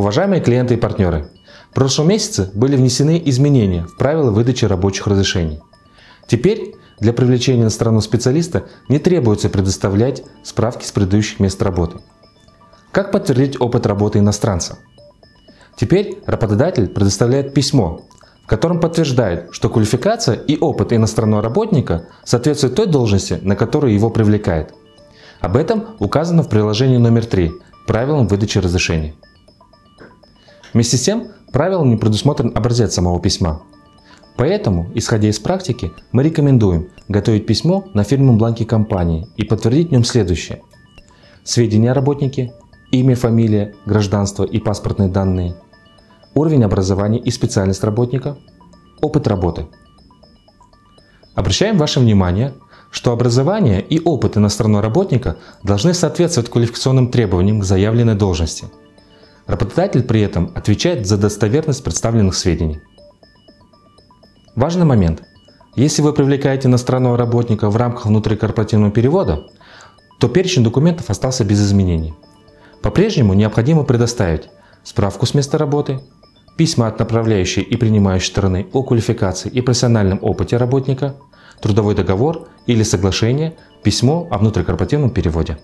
Уважаемые клиенты и партнеры, в прошлом месяце были внесены изменения в правила выдачи рабочих разрешений. Теперь для привлечения иностранного специалиста не требуется предоставлять справки с предыдущих мест работы. Как подтвердить опыт работы иностранца? Теперь работодатель предоставляет письмо, в котором подтверждает, что квалификация и опыт иностранного работника соответствуют той должности, на которую его привлекает. Об этом указано в приложении номер 3 к правилам выдачи разрешений. Вместе с тем, правилом не предусмотрен образец самого письма. Поэтому, исходя из практики, мы рекомендуем готовить письмо на фирменном бланке компании и подтвердить в нем следующее. Сведения о работнике, имя, фамилия, гражданство и паспортные данные, уровень образования и специальность работника, опыт работы. Обращаем ваше внимание, что образование и опыт иностранного работника должны соответствовать квалификационным требованиям к заявленной должности – Работодатель при этом отвечает за достоверность представленных сведений. Важный момент. Если вы привлекаете иностранного работника в рамках внутрикорпоративного перевода, то перечень документов остался без изменений. По-прежнему необходимо предоставить справку с места работы, письма от направляющей и принимающей стороны о квалификации и профессиональном опыте работника, трудовой договор или соглашение, письмо о внутрикорпоративном переводе.